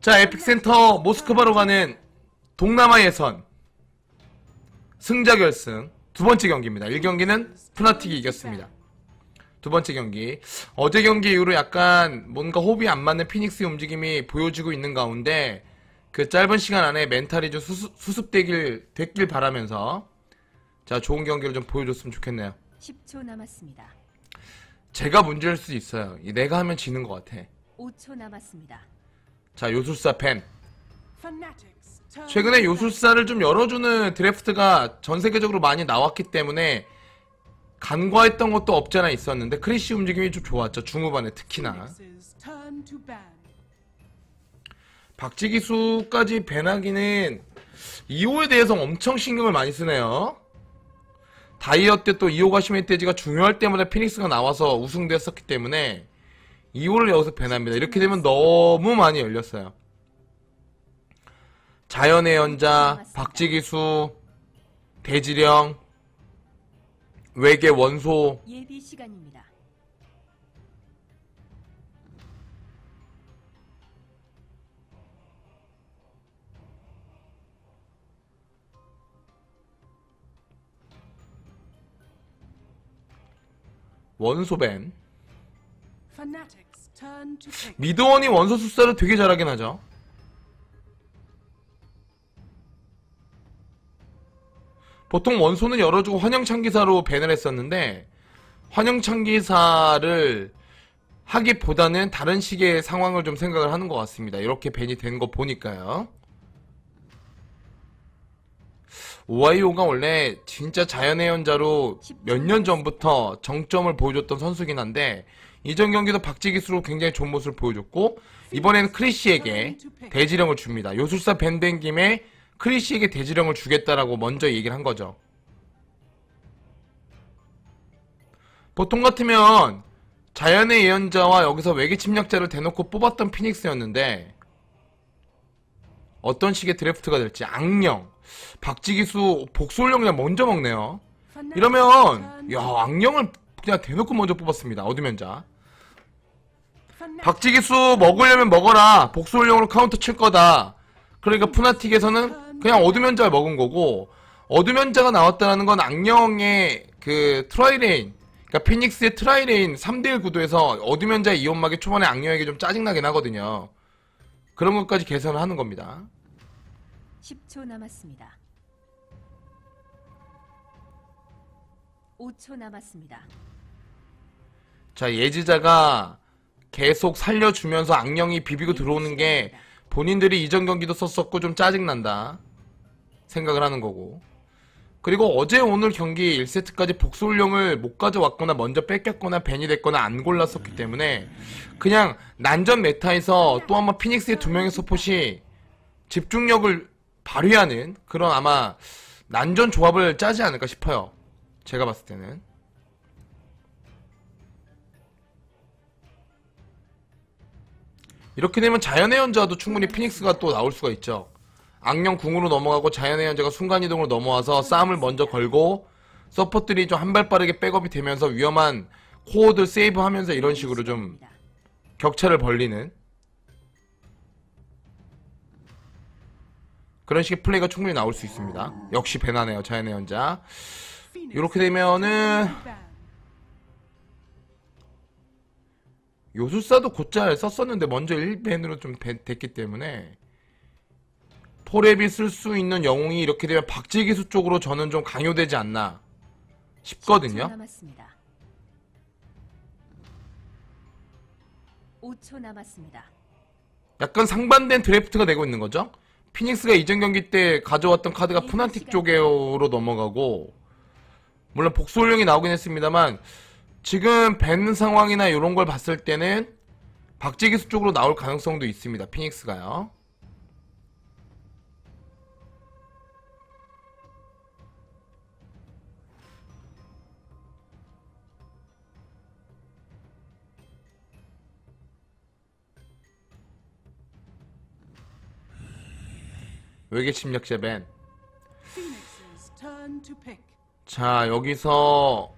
자, 에픽센터 모스크바로 가는 동남아 예선 승자 결승 두 번째 경기입니다. 1경기는 푸나틱이 이겼습니다. 두 번째 경기. 어제 경기 이후로 약간 뭔가 호흡이 안 맞는 피닉스의 움직임이 보여지고 있는 가운데 그 짧은 시간 안에 멘탈이 좀 수습, 수습되길 됐길 바라면서 자 좋은 경기를 좀 보여줬으면 좋겠네요. 10초 남았습니다. 제가 문제일 수도 있어요. 이 내가 하면 지는 것 같아. 5초 남았습니다. 자 요술사 팬. 최근에 요술사를 좀 열어주는 드래프트가 전 세계적으로 많이 나왔기 때문에 간과했던 것도 없지 않아 있었는데 크리시 움직임이 좀 좋았죠. 중후반에 특히나. 박지기수까지 배나기는 2호에 대해서 엄청 신경을 많이 쓰네요. 다이어 때 또 2호가 시메테지가 중요할 때마다 피닉스가 나와서 우승도 했었기 때문에 2호를 여기서 배납니다. 이렇게 되면 너무 많이 열렸어요. 자연의 연자, 박지기수, 대지령, 외계 원소, 예비 시간입니다. 원소뱀. 미드 미드원이 원소 수사를 되게 잘하긴 하죠. 보통 원소는 열어주고 환영창기사로 밴을 했었는데 환영창기사를 하기보다는 다른 식의 상황을 좀 생각을 하는 것 같습니다. 이렇게 밴이 된 거 보니까요. 오하이오가 원래 진짜 자연의 연자로 몇 년 전부터 정점을 보여줬던 선수긴 한데 이전 경기도 박지기 수로 굉장히 좋은 모습을 보여줬고 이번에는 크리시에게 대지령을 줍니다. 요술사 밴된 김에 크리시에게 대지령을 주겠다라고 먼저 얘기를 한 거죠. 보통 같으면 자연의 예언자와 여기서 외계 침략자를 대놓고 뽑았던 피닉스였는데 어떤 식의 드래프트가 될지 악령 박쥐기수 복수 혼령 그냥 먼저 먹네요. 이러면 야 악령을 그냥 대놓고 먼저 뽑았습니다. 어둠 현자 박쥐기수 먹으려면 먹어라. 복수 혼령으로 카운터 칠 거다. 그러니까 프나틱에서는 그냥 어둠 현자를 먹은 거고 어둠 현자가 나왔다는 건 악령의 그 tri-lane 그러니까 피닉스의 tri-lane 3대1 구도에서 어둠 현자의 이온막이 초반에 악령에게 좀 짜증나긴 하거든요. 그런 것까지 계산을 하는 겁니다. 10초 남았습니다. 5초 남았습니다. 자, 예지자가 계속 살려주면서 악령이 비비고 들어오는 게 본인들이 이전 경기도 썼었고 좀 짜증난다. 생각을 하는 거고. 그리고 어제 오늘 경기 1세트까지 복솔령을 못 가져왔거나 먼저 뺏겼거나 벤이 됐거나 안 골랐었기 때문에 그냥 난전 meta에서 또 한번 피닉스의 두 명의 서폿이 집중력을 발휘하는 그런 아마 난전 조합을 짜지 않을까 싶어요. 제가 봤을 때는. 이렇게 되면 자연의 예언자도 충분히 피닉스가 또 나올 수가 있죠. 악령 궁으로 넘어가고 자연의 예언자가 순간이동으로 넘어와서 싸움을 먼저 걸고 서포트들이 좀 한 발 빠르게 백업이 되면서 위험한 코어들 세이브하면서 이런 식으로 좀 격차를 벌리는 그런 식의 플레이가 충분히 나올 수 있습니다. 역시 배나네요 자연의 연자. 이렇게 되면은 요술사도 곧잘 썼었는데 먼저 1밴으로 좀 배- 됐기 때문에 포랩이 쓸 수 있는 영웅이 이렇게 되면 박지기수 쪽으로 저는 좀 강요되지 않나 10초 싶거든요. 남았습니다. 5초 남았습니다. 약간 상반된 드래프트가 되고 있는 거죠. 피닉스가 이전 경기 때 가져왔던 카드가 푸나틱 쪽으로 넘어가고 물론 복수올령이 나오긴 했습니다만 지금 밴 상황이나 이런 걸 봤을 때는 박재기수 쪽으로 나올 가능성도 있습니다. 피닉스가요. 외계 침략자 ban. 자, 여기서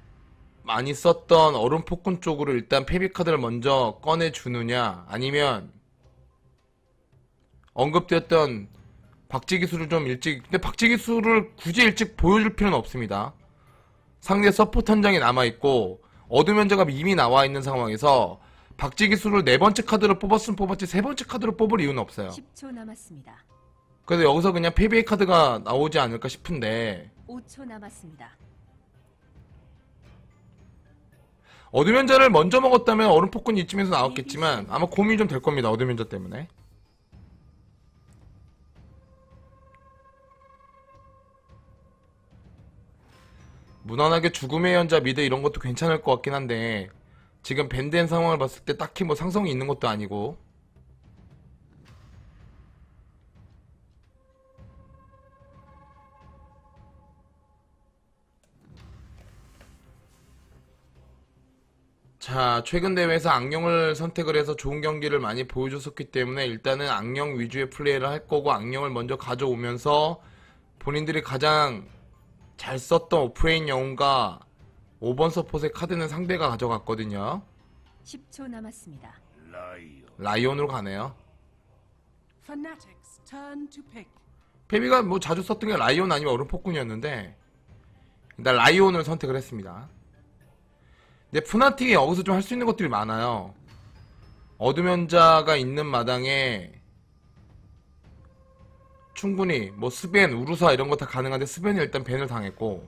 많이 썼던 얼음 폭군 쪽으로 일단 페비 카드를 먼저 꺼내 주느냐 아니면 언급되었던 박쥐기수를 좀 일찍 근데 박쥐기수를 굳이 일찍 보여줄 필요는 없습니다. 상대 서포트 현장에 남아있고 어둠 현자가 이미 나와 있는 상황에서 박쥐기수를 네 번째 카드로 뽑았으면 뽑았지 세 번째 카드로 뽑을 이유는 없어요. 10초 남았습니다. 그래서 여기서 그냥 페이베이 카드가 나오지 않을까 싶은데 5초 남았습니다. 어둠 현자를 먼저 먹었다면 얼음 폭군이 이쯤에서 나왔겠지만 아마 고민이 좀 될 겁니다. 어둠 현자 때문에. 무난하게 죽음의 연자 미드 이런 것도 괜찮을 것 같긴 한데 지금 밴드의 상황을 봤을 때 딱히 뭐 상성이 있는 것도 아니고 자, 최근 대회에서 악령을 선택을 해서 좋은 경기를 많이 보여줬었기 때문에 일단은 악령 위주의 플레이를 할 거고 악령을 먼저 가져오면서 본인들이 가장 잘 썼던 off lane 영웅과 5번 서폿의 카드는 상대가 가져갔거든요. 10초 남았습니다. 라이온으로 가네요. 페비가 뭐 자주 썼던 게 라이온 아니면 얼음 폭군이었는데 일단 라이온을 선택을 했습니다. 근데 푸나틱이 여기서 좀 할 수 있는 것들이 많아요. 어둠 현자가 있는 마당에 충분히 뭐 스벤, 우루사 이런 거 다 가능한데 스벤이 일단 밴을 당했고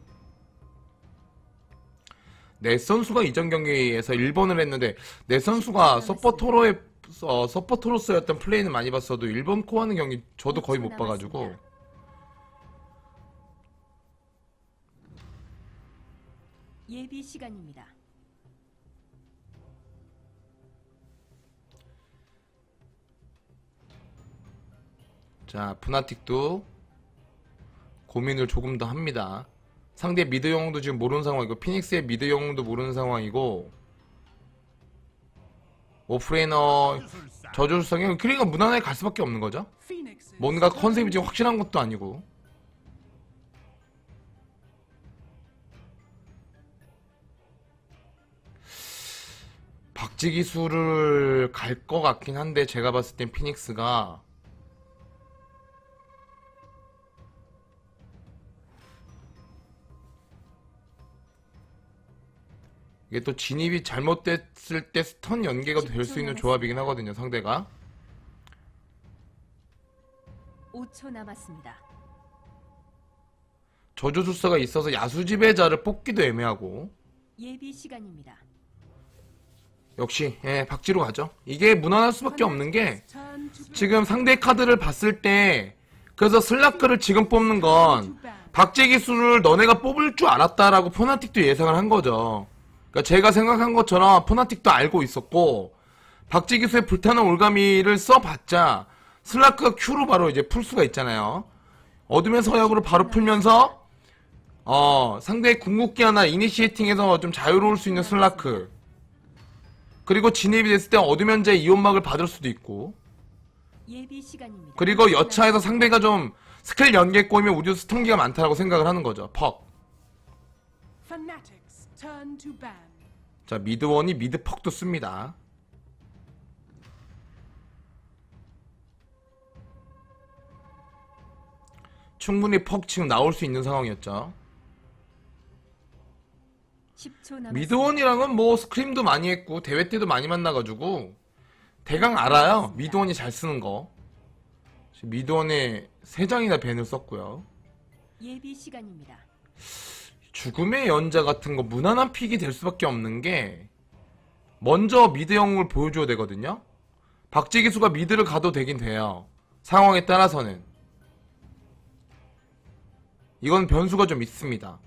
내 선수가 이전 경기에서 1번을 했는데 내 선수가 서퍼토로의 어, 서퍼토로스였던 플레이는 많이 봤어도 1번 코하는 경기 저도 거의 못 봐가지고 예비 시간입니다. 자, 푸나틱도 고민을 조금 더 합니다. 상대 mid 영웅도 지금 모르는 상황이고, 피닉스의 mid 영웅도 모르는 상황이고, offlaner 저주술성이 그러니까 무난하게 갈 수밖에 없는 거죠. 뭔가 컨셉이 지금 확실한 것도 아니고. 박쥐기수를 갈것 같긴 한데 제가 봤을 땐 피닉스가 이게 또 진입이 잘못됐을 때 스턴 연계가 될 수 있는 조합이긴 하거든요 상대가 5초 남았습니다. 저조술사가 있어서 야수 지배자를 뽑기도 애매하고 예비 시간입니다. 역시 예, 박지로 가죠. 이게 무난할 수밖에 없는 게. 지금 상대 카드를 봤을 때 그래서 슬라크를 지금 뽑는 건 박쥐기수를 너네가 뽑을 줄 알았다라고 푸나틱도 예상을 한 거죠. 그러니까 제가 생각한 것처럼 푸나틱도 알고 있었고 박쥐기수의 불타는 올가미를 써봤자 슬라크가 Q로 바로 이제 풀 수가 있잖아요. 어둠의 서약으로 바로 풀면서 어 상대의 궁극기 하나 initiating해서 좀 자유로울 수 있는 슬라크 그리고 진입이 됐을 때 어둠 현자 이온막을 받을 수도 있고. 그리고 여차해서 상대가 좀 스킬 연계 꼬이면 우리도 stun기가 많다라고 생각을 하는 거죠. 퍽. Ban. 자, 미드원이 mid 퍽도 씁니다. 충분히 퍽 지금 나올 수 있는 상황이었죠. 10초 남았습니다. 미드원이랑은 뭐 scrim도 많이 했고 대회 때도 많이 만나가지고 대강 알아요. 미드원이 잘 쓰는 거. 미드원에 세 장이나 ban을 썼고요. 예비 시간입니다. 죽음의 예언자 같은 거 무난한 pick이 될 수밖에 없는 게 먼저 mid 영웅을 보여줘야 되거든요. 박쥐기수가 mid를 가도 되긴 돼요. 상황에 따라서는 이건 변수가 좀 있습니다.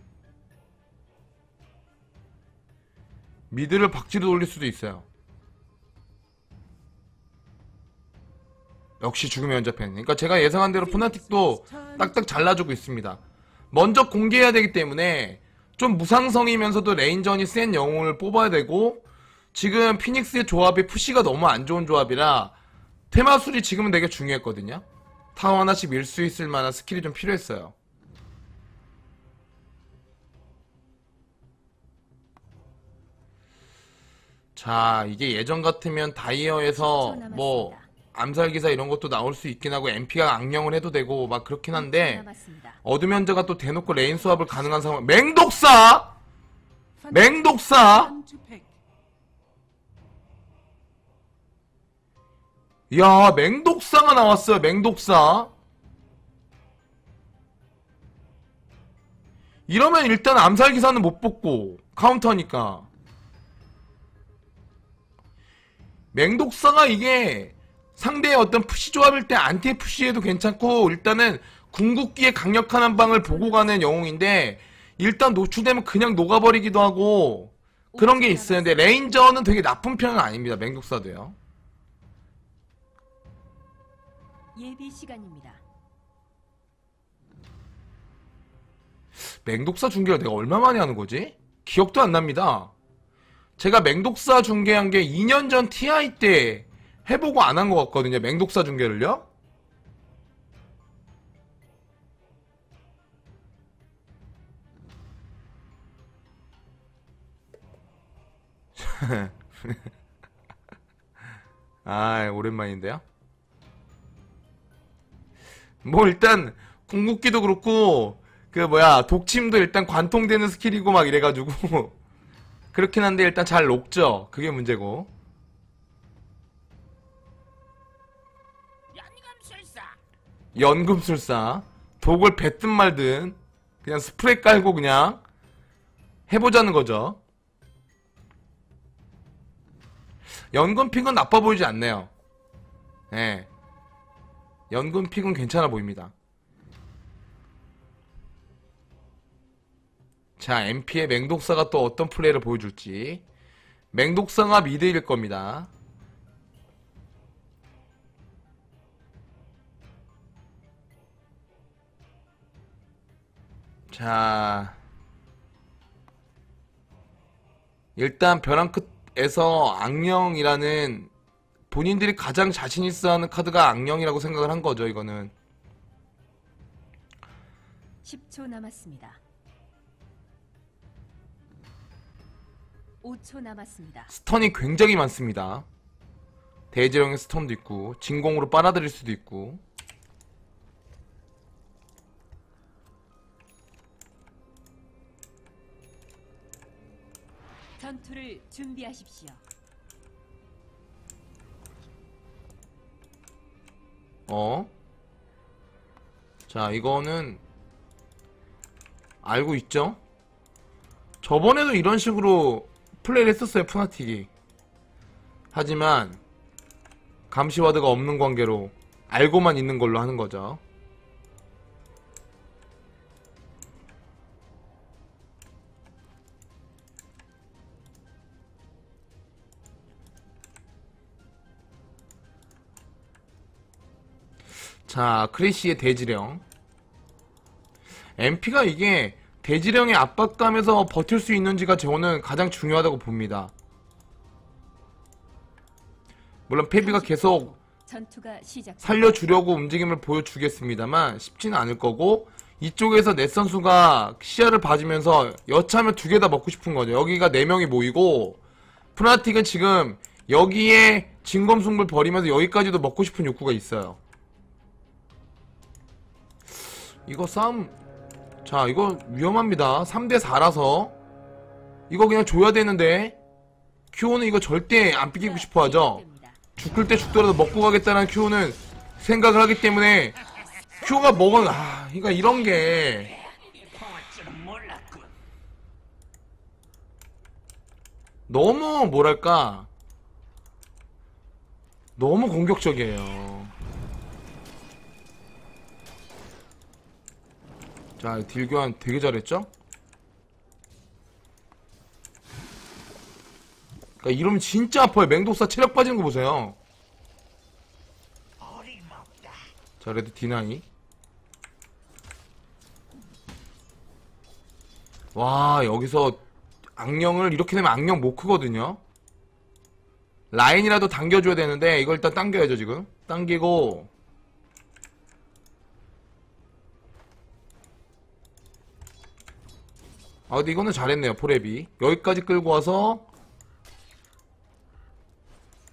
mid를 박쥐로 돌릴 수도 있어요. 역시 죽음의 예언자 ban. 그러니까 제가 예상한 대로 푸나틱도 딱딱 잘라주고 있습니다. 먼저 공개해야 되기 때문에 좀 무상성이면서도 lane전이 센 영웅을 뽑아야 되고 지금 피닉스의 조합이 push가 너무 안 좋은 조합이라 테마술이 지금은 되게 중요했거든요. 타워 하나씩 밀 수 있을 만한 스킬이 좀 필요했어요. 자, 이게 예전 같으면 다이어에서 10초 뭐. 암살 기사 이런 것도 나올 수 있긴 하고 MP가 악령을 해도 되고 막 그렇긴 한데 남았습니다. 어둠 현자가 또 대놓고 lane swap을 가능한 상황. 맹독사! 맹독사. 야 맹독사가 나왔어요 맹독사. 이러면 일단 암살 기사는 못 뽑고 카운터니까. 맹독사가 이게 상대의 어떤 push 조합일 때 anti push해도 괜찮고 일단은 궁극기의 강력한 한 방을 보고 가는 영웅인데 일단 노출되면 그냥 녹아버리기도 하고 그런 게 있어요 근데 lane전은 되게 나쁜 편은 아닙니다 맹독사도요 예비 시간입니다. 맹독사 중계를 내가 얼마 만에 하는 거지? 기억도 안 납니다. 제가 맹독사 중계한 게 2년 전 TI 때 해보고 안 한 것 같거든요. 맹독사 중계를요. 아, 오랜만인데요. 뭐 일단 궁극기도 그렇고 그 뭐야 독침도 일단 관통되는 스킬이고 막 이래가지고 그렇긴 한데 일단 잘 녹죠 그게 문제고 연금술사 독을 뱉든 말든 그냥 스프레이 깔고 그냥 해보자는 거죠 연금픽은 나빠 보이지 않네요 예 연금픽은 괜찮아 보입니다 자, MP의 맹독사가 또 어떤 플레이를 보여줄지. 맹독사가 미드일 겁니다. 자. 일단 벼랑 끝에서 악령이라는 본인들이 가장 자신 있어 하는 카드가 악령이라고 생각을 한 거죠, 이거는. 10초 남았습니다. 5초 남았습니다. 스턴이 굉장히 많습니다. 대지령의 스턴도 있고 진공으로 빨아들일 수도 있고 전투를 준비하십시오. 어? 자 이거는 알고 있죠? 저번에도 이런 식으로 플레이를 했었어요 푸나틱이 하지만 감시와드가 없는 관계로 알고만 있는 걸로 하는 거죠 자, 크래시의 대지령. MP가 이게 대지령의 압박감에서 버틸 수 있는지가 저는 가장 중요하다고 봅니다. 물론 페비가 계속. 살려주려고 움직임을 보여주겠습니다만 쉽지는 않을 거고 이쪽에서 넷 선수가 시야를 봐주면서 여차하면 두 개 다 먹고 싶은 거죠. 여기가 네 명이 모이고 프나틱은 지금 여기에 진검승부를 벌이면서 여기까지도 먹고 싶은 욕구가 있어요. 이거 싸움 자 이거 위험합니다. 3대4라서. 이거 그냥 줘야 되는데 큐오는 이거 절대 안 삐기고 싶어 하죠? 죽을 때 죽더라도 먹고 가겠다는 큐오는 생각을 하기 때문에 큐오가 먹은 아 그러니까 이런 게. 너무 뭐랄까 너무 공격적이에요 자, 딜 교환 되게 잘했죠? 그러니까 이러면 진짜 아파요. 맹독사 체력 빠지는 거 보세요. 자, 레드 D9. 와, 여기서 악령을 이렇게 되면 악령 못 크거든요. 라인이라도 당겨줘야 되는데 이걸 일단 당겨야죠 지금. 당기고 아 근데 이거는 잘했네요 포랩이 여기까지 끌고 와서.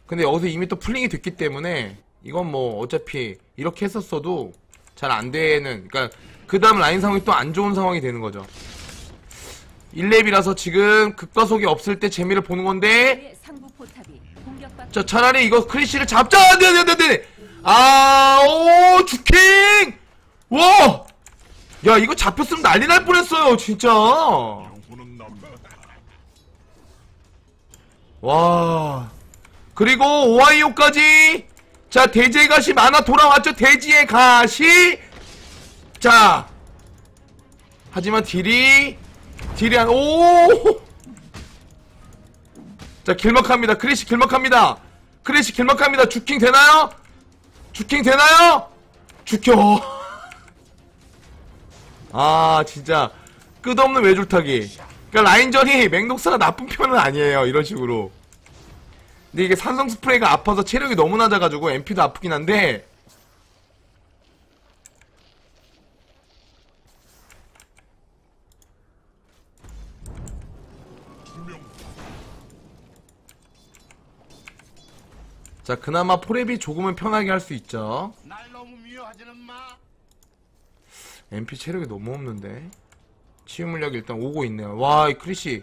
근데 여기서 이미 또 풀링이 됐기 때문에 이건 뭐 어차피 이렇게 했었어도 잘 안 되는 그러니까 그 다음 라인 상황이 또 안 좋은 상황이 되는 거죠. 1렙이라서 지금 극과속이 없을 때 재미를 보는 건데. 자 차라리 이거 크리쉬를 잡자! 네네네네. 아오 주킹! 와 야 이거 잡혔으면 난리 날 뻔했어요 진짜. 와. 그리고 오하이오까지. 자 돼지의 가시 많아 돌아왔죠 돼지의 가시. 자. 하지만 딜이 딜이 한 오! 자 길막합니다. 크리시 길막합니다. 크리시 길막합니다. 주킹 되나요? 주킹 되나요? 주켜 아 진짜. 끝없는 외줄타기. 그러니까 라인전이 맹독사가 나쁜 편은 아니에요 이런 식으로. 근데 이게 산성 스프레이가 아파서 체력이 너무 낮아가지고 MP도 아프긴 한데. 자 그나마 포랩이 조금은 편하게 할 수 있죠. 날 너무 미워하지는 마. MP 체력이 너무 없는데? 치유 물약이 일단 오고 있네요. 와 이 크리시.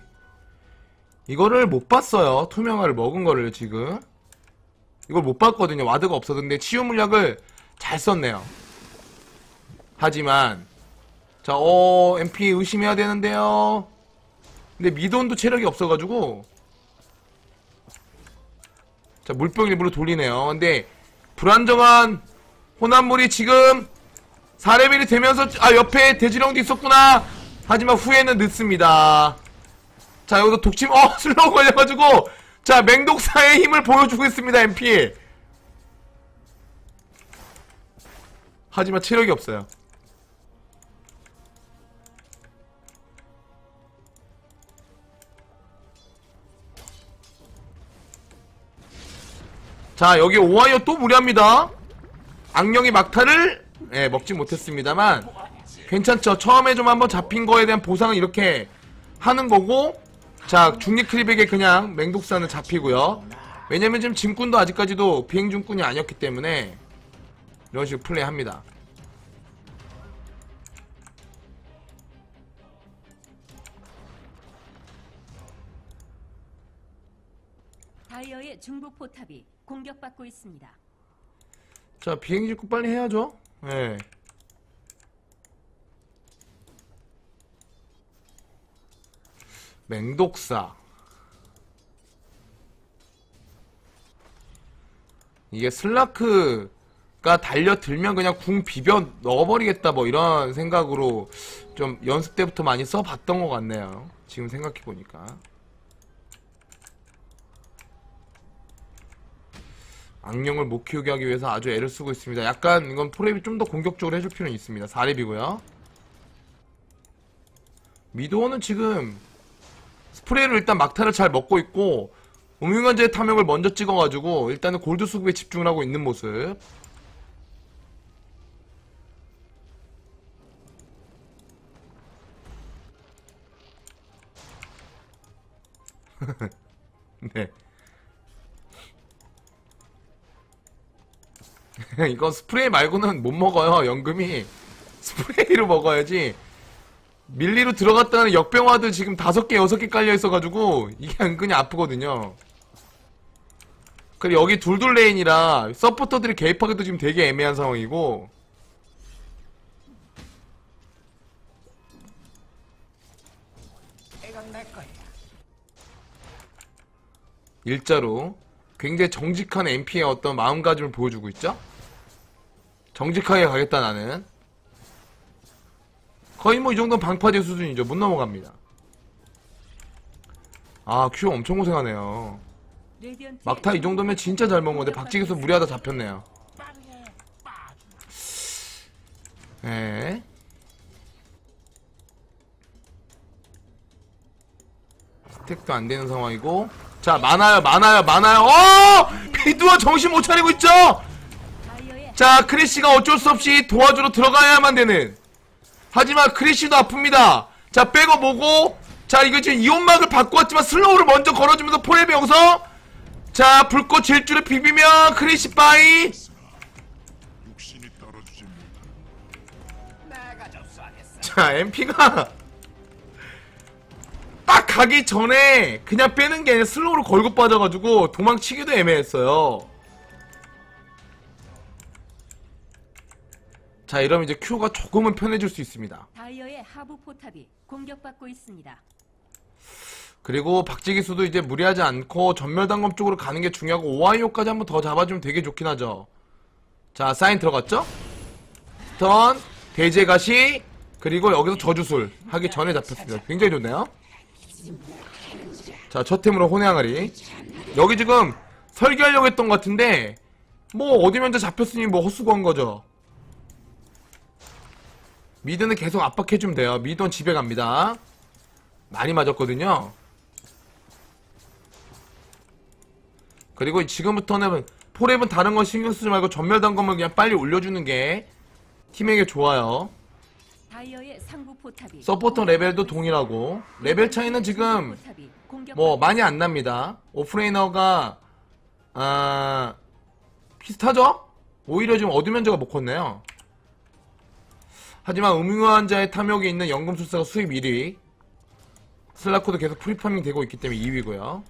이거를 못 봤어요. 투명화를 먹은 거를 지금. 이걸 못 봤거든요. 와드가 없어서. 근데 치유 물약을 잘 썼네요. 하지만 자 어 MP 의심해야 되는데요. 근데 미돈도 체력이 없어가지고. 자 물병 일부러 돌리네요. 근데 불안정한 호남물이 지금 4레벨이 되면서 아 옆에 대지령도 있었구나. 하지만 후에는 늦습니다. 자 여기서 독침 어 slow 걸려가지고. 자 맹독사의 힘을 보여주고 있습니다 MP 하지만 체력이 없어요. 자 여기 오하이어 또 무리합니다. 악령이 막타를 예, 먹지 못했습니다만 괜찮죠. 처음에 좀 한번 잡힌 거에 대한 보상은 이렇게 하는 거고 자 중립 크립에게 그냥 맹독사는 잡히고요. 왜냐면 지금 짐꾼도 아직까지도 비행중꾼이 아니었기 때문에 이런 식으로 플레이합니다. 다이어의 중부 포탑이 공격받고 있습니다. 자 비행중꾼 빨리 해야죠 예. 맹독사. 이게 슬라크가 달려들면 그냥 궁 비벼 넣어버리겠다 뭐 이런 생각으로 좀 연습 때부터 많이 써봤던 것 같네요. 지금 생각해보니까 악령을 못 키우게 하기 위해서 아주 애를 쓰고 있습니다. 약간 이건 포랩이 좀 더 공격적으로 해줄 필요는 있습니다. 4렙이고요. 미도어는 지금 스프레이를 일단 막타를 잘 먹고 있고 음흉한제의 탐욕을 먼저 찍어가지고 일단은 골드 수급에 집중을 하고 있는 모습. 네 이거 스프레이 말고는 못 먹어요 연금이 스프레이로 먹어야지 melee로 들어갔다는 역병 와드들 지금 다섯 개 여섯 개 깔려 있어가지고 이게 은근히 아프거든요. 그리고 여기 둘둘 lane이라 서포터들이 개입하기도 지금 되게 애매한 상황이고. 일자로 굉장히 정직한 MP의 어떤 마음가짐을 보여주고 있죠. 정직하게 가겠다 나는. 거의 뭐 이 정도는 방파제 수준이죠. 못 넘어갑니다. 아 큐 엄청 고생하네요. 막타 이 정도면 진짜 잘 먹은 건데 박지기에서 무리하다 잡혔네요. 네. 스택도 안 되는 상황이고. 자, 많아요, 많아요, 많아요. 어! 피드와 정신 못 차리고 있죠? 자, 크리시가 어쩔 수 없이 도와주러 들어가야만 되는. 하지만 크리시도 아픕니다. 자, 빼고 보고. 자, 이거 지금 이온막을 바꿔 왔지만 슬로우를 먼저 걸어주면서 포레비 여기서. 자, 불꽃 질주를 비비면 크리시 빠이. 자, MP가 딱 가기 전에 그냥 빼는 게 아니라 슬로우로 걸고 빠져가지고 도망치기도 애매했어요. 자, 이러면 이제 Q가 조금은 편해질 수 있습니다. 다이어의 하부 포탑이 공격받고 있습니다. 그리고 박지기수도 이제 무리하지 않고 전멸단검 쪽으로 가는 게 중요하고 오하이오까지 한번 더 잡아주면 되게 좋긴 하죠. 자, 사인 들어갔죠? 스턴, 대제가시, 그리고 여기서 저주술 하기 전에 잡혔습니다. 굉장히 좋네요. 자, 첫 템으로 혼의 여기 지금 설계하려고 했던 것 같은데 뭐 어디 먼저 잡혔으니 뭐 헛수고한 거죠. 미드는 계속 압박해주면 돼요. 미드는 집에 갑니다. 많이 맞았거든요. 그리고 지금부터는 포랩은 다른 건 신경 쓰지 말고 점멸 단검을 그냥 빨리 올려주는 게 팀에게 좋아요. 서포터 레벨도 동일하고 레벨 차이는 지금 뭐 많이 안 납니다. offlaner가 아 비슷하죠? 오히려 지금 어둠 현자가 못 컸네요. 하지만 부유한 자의 탐욕이 있는 연금술사가 수입 1위 슬라코도 계속 free farming 되고 있기 때문에 2위고요.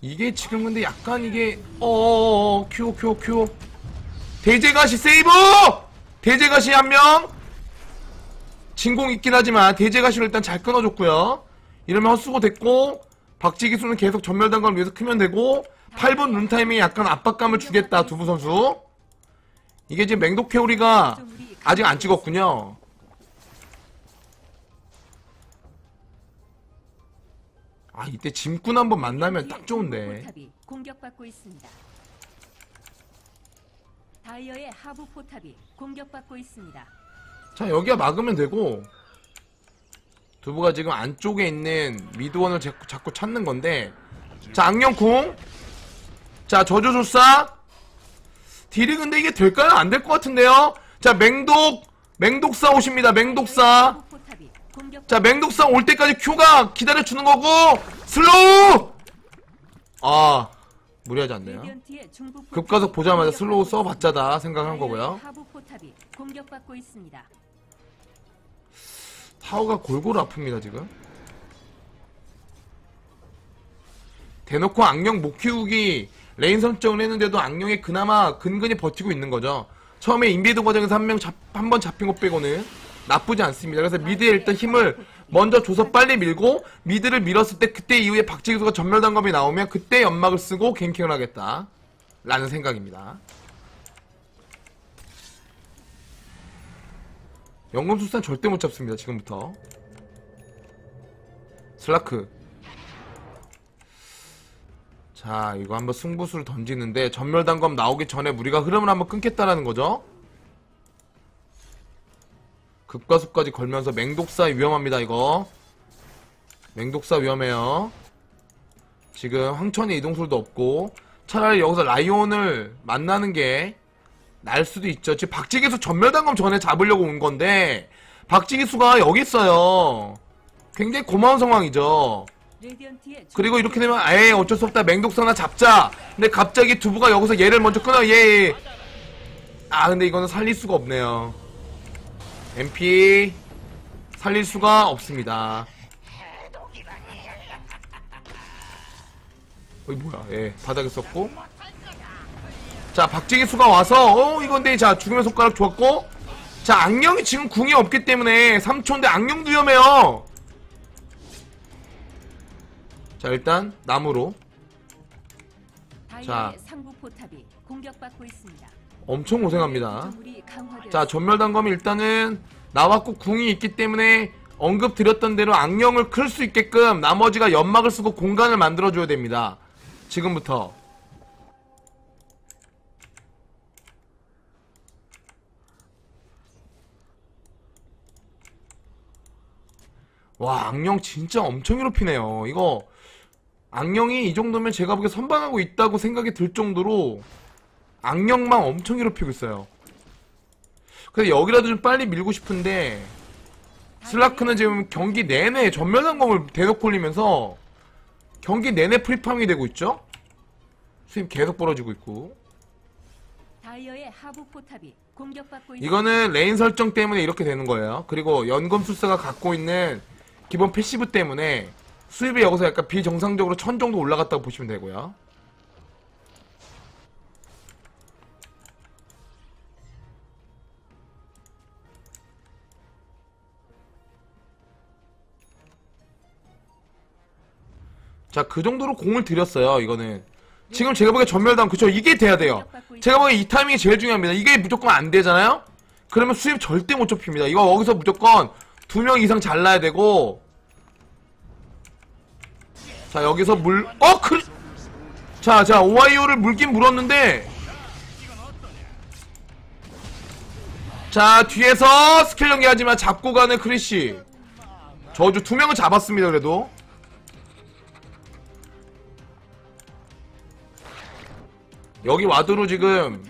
이게 지금 근데 약간 이게 어어어 큐 큐 큐 대지 가시 세이브! 대지 가시 한 명! 진공 있긴 하지만 대지 가시를 일단 잘 끊어줬고요. 이러면 헛수고 됐고 박쥐기수는 계속 점멸단검을 위해서 크면 되고 8분 룬타임에 약간 압박감을 주겠다 두부 선수. 이게 지금 맹독회오리가 아직 안 찍었군요. 아 이때 짐꾼 한번 만나면 딱 좋은데. 공격받고 있습니다. 다이어의 하부 포탑이 공격받고 있습니다. 자 여기가 막으면 되고 두부가 지금 안쪽에 있는 미드원을 자꾸, 자꾸 찾는 건데 자 악령쿵 자 저조조사 딜이 근데 이게 될까요? 안 될 것 같은데요 자 맹독 맹독사 오십니다. 맹독사. 자 맹독사 올 때까지 큐오가 기다려주는 거고 slow! 아 무리하지 않네요. 급가속 보자마자 slow. 써봤자다 생각한 거고요. 타워가 골고루 아픕니다 지금. 대놓고 악령 못 키우기 lane 설정을 했는데도 악령이 그나마 근근히 버티고 있는 거죠 처음에 invade 과정에서 한 명 한 번 잡힌 것 빼고는 나쁘지 않습니다. 그래서 미드에 일단 힘을 먼저 줘서 빨리 밀고 미드를 밀었을 때 그때 이후에 박지기수가 전멸단검이 나오면 그때 연막을 쓰고 갱킹을 하겠다 라는 생각입니다. 연금술사는 절대 못 잡습니다 지금부터. 슬라크 자 이거 한번 승부수를 던지는데 전멸단검 나오기 전에 우리가 흐름을 한번 끊겠다라는 거죠 급가속까지 걸면서 맹독사 위험합니다 이거 맹독사 위험해요 지금 황천의 이동술도 없고 차라리 여기서 라이온을 만나는 게 날 수도 있죠. 지금 박지기수 전멸단검 전에 잡으려고 온 건데 박지기수가 여기 있어요. 굉장히 고마운 상황이죠. 그리고 이렇게 되면 아예 어쩔 수 없다. 맹독사나 잡자. 근데 갑자기 두부가 여기서 얘를 먼저 끊어. 얘. 얘. 아 근데 이거는 살릴 수가 없네요. MP 살릴 수가 없습니다. 어이 뭐야? 예 바닥에 썼고. 자 박재기 수가 와서 어 이건데 자 죽음의 손가락 좋았고 자 악령이 지금 궁이 없기 때문에 3초인데 악령도 위험해요 자 일단 나무로 자. 상부 포탑이 공격받고 있습니다. 엄청 고생합니다. 자 전멸단검이 일단은 나왔고 궁이 있기 때문에 언급 드렸던 대로 악령을 클 수 있게끔 나머지가 연막을 쓰고 공간을 만들어줘야 됩니다 지금부터 와 악령 진짜 엄청 괴롭히네요 이거 악령이 이 정도면 제가 보기에 선방하고 있다고 생각이 들 정도로 악령만 엄청 괴롭히고 있어요 근데 여기라도 좀 빨리 밀고 싶은데 슬라크는 지금 경기 내내 점멸단검을 대놓고 올리면서 경기 내내 free farming이 되고 있죠 수입 계속 벌어지고 있고. 이거는 lane 설정 때문에 이렇게 되는 거예요. 그리고 연금술사가 갖고 있는 기본 passive 때문에 수입이 여기서 약간 비정상적으로 천 정도 올라갔다고 보시면 되고요. 자, 그 정도로 공을 들였어요, 이거는. 지금 제가 보기에 점멸단, 그쵸? 이게 돼야 돼요. 제가 보기에 이 타이밍이 제일 중요합니다. 이게 무조건 안 되잖아요? 그러면 수입 절대 못 좁힙니다. 이거 여기서 무조건 두 명 이상 잘라야 되고. 자, 여기서 물, 어, 그, 자, 자, 오하이오를 물긴 물었는데. 자, 뒤에서 스킬 연계하지만 잡고 가는 크래시. 저주 두 명은 잡았습니다, 그래도. 여기 ward로 지금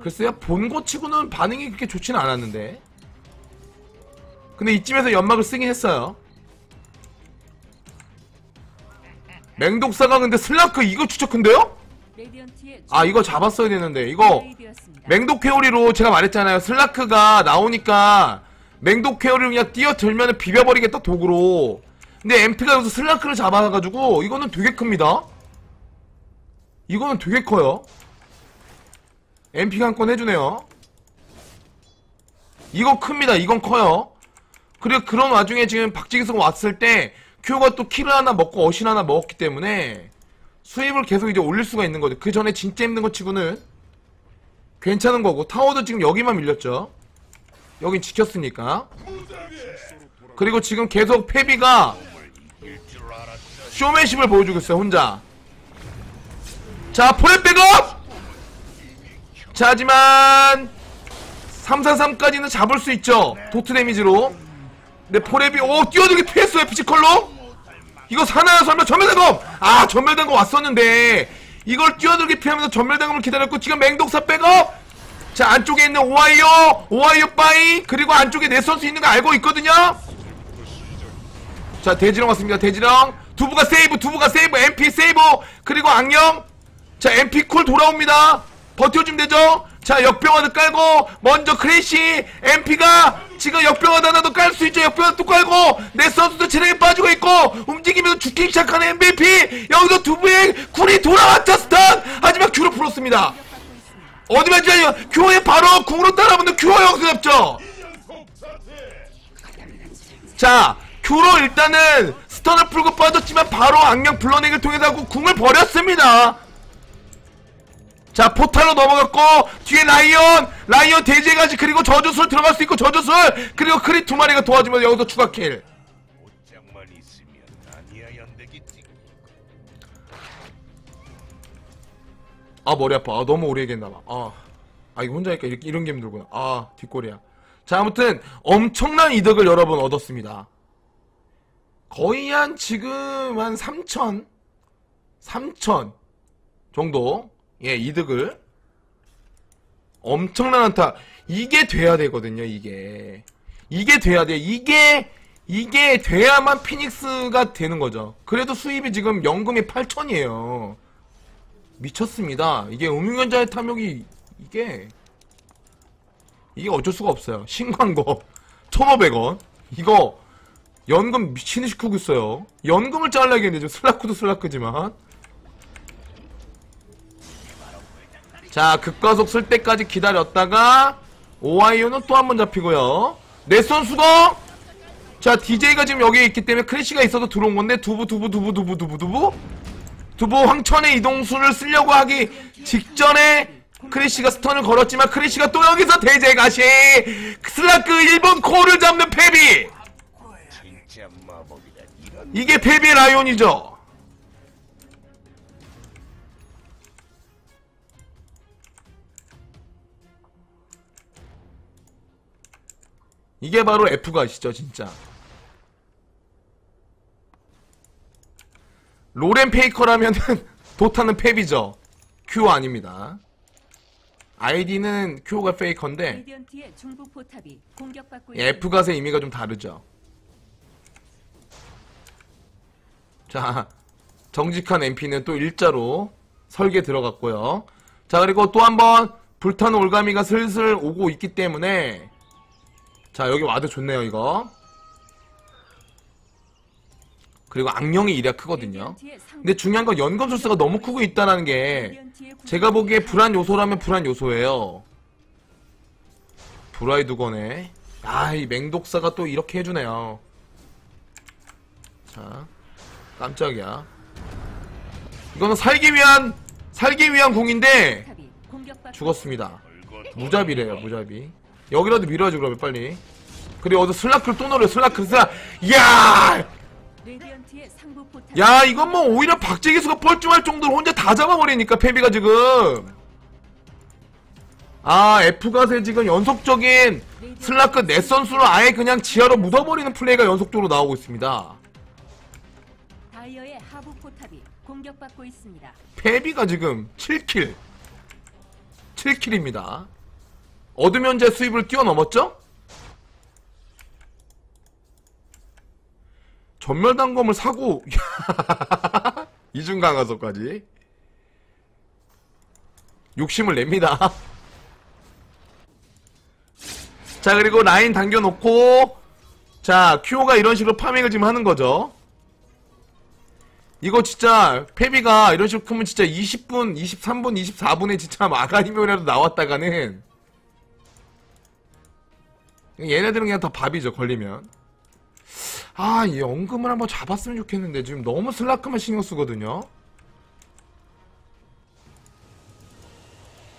글쎄요 본거 치고는 반응이 그렇게 좋지는 않았는데 근데 이쯤에서 연막을 쓰긴 했어요 맹독사가 근데 슬라크 이거. 레디언트의 아 이거 잡았어야 되는데. 이거 되었습니다. 맹독 회오리로 제가 말했잖아요. 슬라크가 나오니까 맹독 회오리를 그냥 뛰어들면 비벼버리겠다 도구로. 근데 엠피가 여기서 슬라크를 잡아가지고 이거는 되게 큽니다. 이거는 되게 커요. 엠피가 한 건 해주네요. 이거 큽니다. 이건 커요. 그리고 그런 와중에 지금 박지기수가 왔을 때 큐가 또 킬을 하나 먹고 어신 하나 먹었기 때문에 수입을 계속 이제 올릴 수가 있는 거죠 그 전에 진짜 힘든 거 치고는 괜찮은 거고. 타워도 지금 여기만 밀렸죠. 여긴 지켰으니까. 그리고 지금 계속 페비가 쇼맨십을 보여주고 있어요 혼자. 자 포렙 백업! 자 하지만 343까지는 잡을 수 있죠. dot 데미지로 근데 포렙이 오 뛰어들기 피했어요 physical로 이거 사나요 설마? 점멸단검! 아 점멸단검 왔었는데. 이걸 뛰어들기 피하면서 점멸단검을 기다렸고 지금 맹독사 백업! 자 안쪽에 있는 오하이오 오하이오 bye 그리고 안쪽에 넷 선수 있는 거 알고 있거든요? 자 대지령 왔습니다 대지령. 두부가 세이브 두부가 세이브 MP 세이브 그리고 악령. 자 MP cool 돌아옵니다. 버텨주면 되죠? 자 역병 ward도 깔고 먼저 크래시 MP가 지금 하나 더깔수 있죠. 역병화 또 깔고 넷 선수도 체력이 빠지고 있고 움직이면서 죽기 시작하는 MVP 여기서 두부의 cool이 돌아왔죠 stun. 하지만 큐로 풀었습니다. 어디 맞지요 큐에 바로 궁으로 따라붙는 큐오 잡죠. 자, 큐로 일단은 stun을 풀고 빠졌지만 바로 악령 불러내기를 통해서 하고 궁을 버렸습니다. 자, 포탈로 넘어갔고 뒤에 라이언, 라이언 대지 가시 그리고 저주술 들어갈 수 있고 저주술 그리고 크리 두 마리가 도와주면서 여기서 추가 kill. 옷장만 있으면 아니야 연대겠지. 아 머리 아파. 아, 너무 오래 얘기했나봐. 아, 아 이거 혼자 하니까 이렇게 이런 게 힘들구나. 아 뒷골이야. 자 아무튼 엄청난 이득을 여러분 얻었습니다. 거의 한 지금 한 3천 3천 정도 예 이득을 엄청난 한타 이게 돼야 되거든요 이게 이게 돼야 돼 이게 이게 돼야만 피닉스가 되는 거죠 그래도 수입이 지금 연금이 8천이에요 미쳤습니다. 이게 음유견자의 탐욕이 이게 이게 어쩔 수가 없어요. 신광고 1,500원 이거 연금 미친 듯이 크고 있어요. 연금을 잘라야겠네. 지금 슬라크도 슬라크지만 자 급가속 쓸 때까지 기다렸다가 오하이오는 또 한 번 잡히고요. 넷 선수 거 자 DJ가 지금 여기에 있기 때문에 크래시가 있어서 들어온 건데 두부 두부 두부 두부 두부 두부 두부 황천의 이동수를 쓰려고 하기 직전에 크래시가 stun을 걸었지만 크래시가 또 여기서 대지 가시 슬라크 1번 코어를 잡는 페비. 이런 이게 페비의 라이온이죠 이게 바로 페가시죠 진짜 로렌 페이커라면은 도타는 페비죠 큐 아닙니다 아이디는 큐가 페이커인데. F갓의 의미가 좀 다르죠. 자, 정직한 MP는 또 일자로 설계 들어갔고요. 자, 그리고 또 한번 불타는 올가미가 슬슬 오고 있기 때문에 자 여기 와도 좋네요 이거. 그리고 악령이 이래야 크거든요. 근데 중요한 건 연금술사가 너무 크고 있다는 게 제가 보기에 불안 요소라면 불안 요소예요. 불화의 두건에. 아이 맹독사가 또 이렇게 해주네요. 자 깜짝이야. 이거는 살기 위한 살기 위한 공인데 죽었습니다. 무자비래요 무자비. 여기라도 밀어야지 그러면 빨리 그리고 어디 슬라크를 또 노려 슬라크 슬라 야! 야 이건 뭐 오히려 박쥐기수가 뻘쭘할 정도로 혼자 다 잡아버리니까 페비가 지금. 아 페가시 지금 연속적인 슬라크 넷 선수를 아예 그냥 지하로 묻어버리는 플레이가 연속적으로 나오고 있습니다. 공격받고 있습니다. 페비가 지금 7kill. 7킬입니다. 어둠 현재 수입을 뛰어넘었죠? 전멸단검을 사고. 이중 강화서까지. 욕심을 냅니다. 자 그리고 라인 당겨놓고. 자 큐오가 이런 식으로 파밍을 지금 하는 거죠. 이거 진짜 페비가 이런 식으로 크면 진짜 20분, 23분, 24분에 진짜 아가니면이라도 나왔다가는 얘네들은 그냥 다 밥이죠 걸리면 아, 이 연금을 한번 잡았으면 좋겠는데 지금 너무 슬라크만 신경 쓰거든요.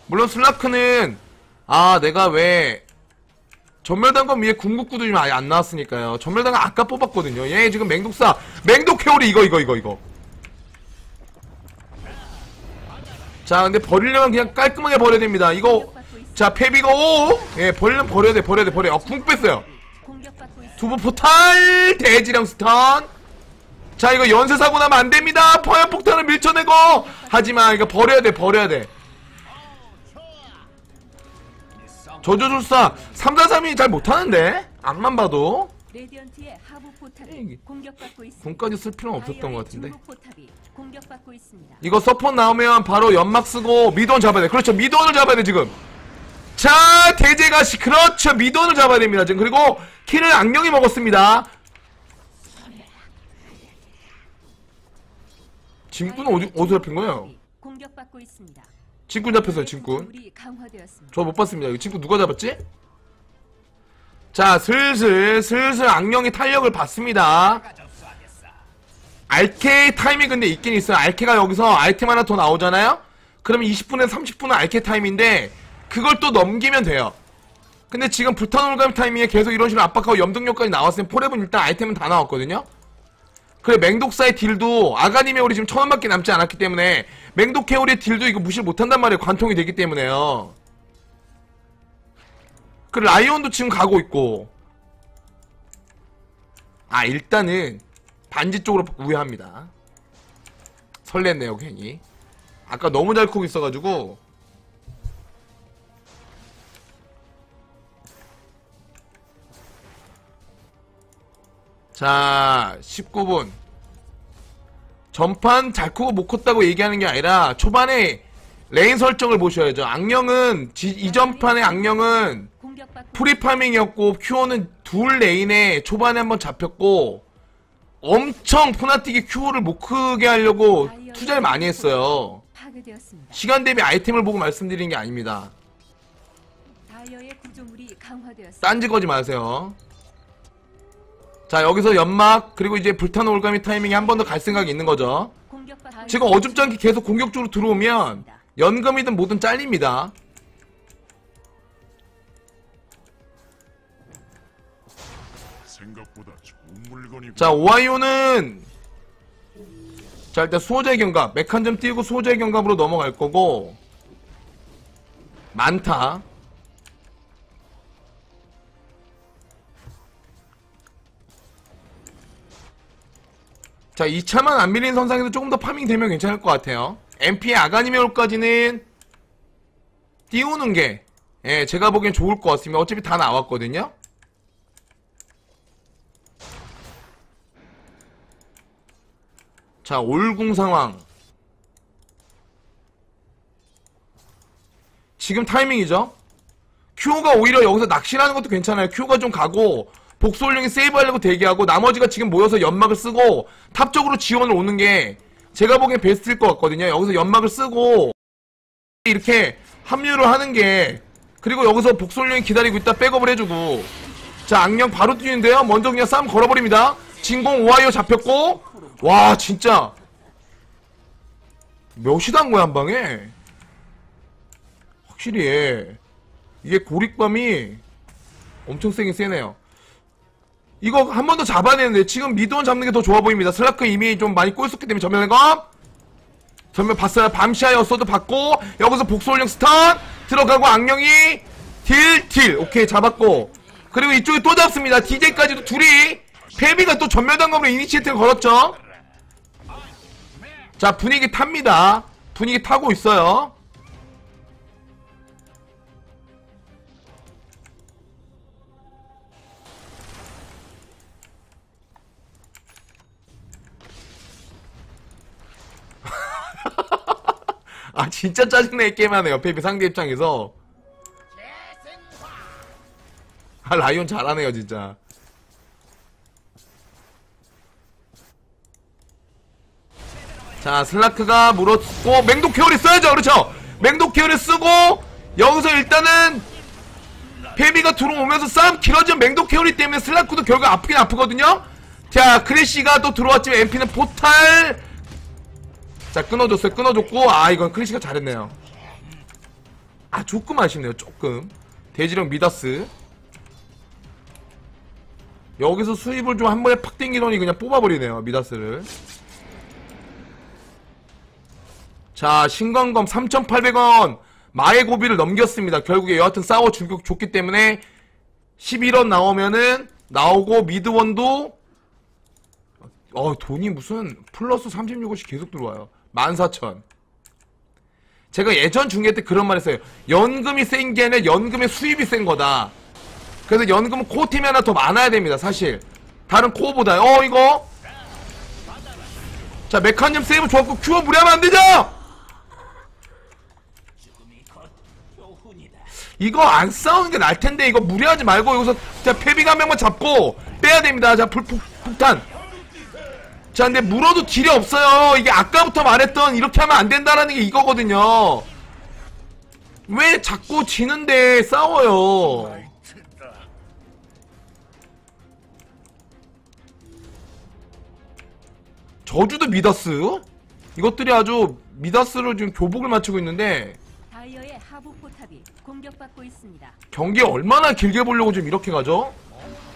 물론 슬라크는 아 내가 왜 전멸단검 위에 궁극구도 지금 아예 안 나왔으니까요. 전멸단검 아까 뽑았거든요. 얘 지금 맹독사 맹독 회오리 이거 이거 이거 이거. 자 근데 버리려면 그냥 깔끔하게 버려야 됩니다. 이거. 자 페비가 오! 예 버리려면 버려야 돼 버려야 돼 버려. 어 궁 뺐어요. 두부 포탈 대지령 stun. 자 이거 연쇄 사고 나면 안 됩니다. 포연 폭탄을 밀쳐내고. 하지만 이거 버려야 돼 버려야 돼. 저주술사 343이 잘 못하는데? 악만 봐도. 레디언트의 하부 포탑이 에이, 공격받고 있습니다. 궁까지 쓸 필요는 없었던 것 같은데. 이거 서폿 나오면 바로 연막 쓰고 미돈 잡아야 돼. 그렇죠. 미돈을 잡아야 돼 지금. 자 대제가 시. 그렇죠. 미돈을 잡아야 됩니다 지금. 그리고 키를 악령이 먹었습니다 진꾼은 어디, 어디서 잡힌 거예요? 공격받고 있습니다. 진꾼 잡혔어요 진꾼. 저 못 봤습니다 이거 진꾼 누가 잡았지? 자 슬슬 슬슬 악령이 탄력을 받습니다 알케 타임이 근데 있긴 있어요 알케가 여기서 아이템 하나 더 나오잖아요? 그러면 20분에서 30분은 알케 타임인데 그걸 또 넘기면 돼요 근데 지금 불타는 올가미 타이밍에 계속 이런 식으로 압박하고 염동력까지 나왔으면 포렙은 일단 아이템은 다 나왔거든요? 그래 맹독사의 deal도 아가님의 우리 지금 천 원밖에 남지 않았기 때문에 맹독 회오리의 deal도 이거 무시를 못한단 말이에요. 관통이 되기 때문에요. 그 라이온도 지금 가고 있고. 아 일단은 반지 쪽으로 우회합니다. 설렜네요 괜히. 아까 너무 잘 크고 있어가지고 자 19분 전판 잘 크고 못 컸다고 얘기하는 게 아니라 초반에 lane 설정을 보셔야죠 악령은 지- 이전 판의 악령은 free farming이었고 큐오는 둘 lane에 초반에 한번 잡혔고 엄청 푸나틱이 큐오를 못 크게 하려고 투자를 많이 했어요. 시간 대비 아이템을 보고 말씀드리는 게 아닙니다. 딴지 걸지 마세요. 자 여기서 연막 그리고 이제 불타는 올가미 타이밍에 한 번 더 갈 생각이 있는 거죠. 지금 어줍지 않게 계속 공격적으로 들어오면 연금이든 뭐든 잘립니다. 자 오하이오는 자 일단 수호자의 경갑 메칸 좀 띄우고 수호자의 경갑으로 넘어갈 거고 많다 자 2차만 안 밀린 선상에서 조금 더 파밍 되면 괜찮을 것 같아요 MP의 아가니메올까지는 띄우는 게 예, 제가 보기엔 좋을 것 같습니다 어차피 다 나왔거든요 자, 올궁 상황. 지금 타이밍이죠. 큐가 오히려 여기서 낚시라는 것도 괜찮아요. 큐가 좀 가고 복수령이 세이브하려고 대기하고 나머지가 지금 모여서 연막을 쓰고 top 쪽으로 지원을 오는 게 제가 보기엔 베스트일 것 같거든요. 여기서 연막을 쓰고 이렇게 합류를 하는 게 그리고 여기서 복수령이 기다리고 있다 백업을 해주고 자 악령 바로 뛰는데요. 먼저 그냥 싸움 걸어버립니다. 진공 오하이오 잡혔고 와 진짜 몇이 단 거야 한 방에 확실히 예. 이게 고립감이 엄청 세긴 세네요. 이거 한 번 더 잡아야 되는데 지금 미드원 잡는 게 더 좋아 보입니다. 슬라크 이미 좀 많이 꼬였었기 때문에 전면에 거 전면 봤어요. 밤 시야였어도 봤고 여기서 복수령 stun 들어가고 악령이 deal deal 오케이 잡았고 그리고 이쪽에 또 잡습니다. DJ까지도 둘이 페비가 또 전면 단검으로 initiate를 걸었죠. 자 분위기 탑니다. 분위기 타고 있어요. 아 진짜 짜증내 게임 하네요 페이피 상대 입장에서. 아 라이온 잘하네요 진짜. 자 슬라크가 물었고 맹독 회오리 써야죠 그렇죠? 맹독 회오리 쓰고 여기서 일단은 페비가 들어오면서 싸움 길어진 맹독 회오리 때문에 슬라크도 결국 아프긴 아프거든요? 자 크리시가 또 들어왔지만 MP는 포탈 자 끊어줬어요. 끊어줬고 아 이건 크리시가 잘했네요. 아 조금 아쉽네요. 조금. 대지령 미다스. 여기서 수입을 좀 한 번에 팍 땡기더니 그냥 뽑아버리네요 미다스를. 자 신광검 3,800원. 마의 고비를 넘겼습니다. 결국에 여하튼 싸워 주기 좋기 때문에 11원 나오면은 나오고 미드원도 어 돈이 무슨 플러스 36원씩 계속 들어와요 14,000 제가 예전 중계 때 그런 말 했어요. 연금이 센 게 아니라 연금의 수입이 센 거다. 그래서 연금은 코어팀이 하나 더 많아야 됩니다 사실. 다른 코어보다. 어 이거? 자 메카님 세이브 좋았고 큐어 무리하면 안 되죠? 이거 안 싸우는 게 나을 텐데 이거 무리하지 말고 여기서 자 페비가 한 명만 잡고 빼야 됩니다. 자 불, 폭, 폭탄 자 근데 물어도 딜이 없어요 이게 아까부터 말했던 이렇게 하면 안 된다라는 게 이거거든요 왜 자꾸 지는데 싸워요 저주도 미다스 이것들이 아주 미다스로 지금 교복을 맞추고 있는데. 경기 얼마나 길게 보려고 지금 이렇게 가죠?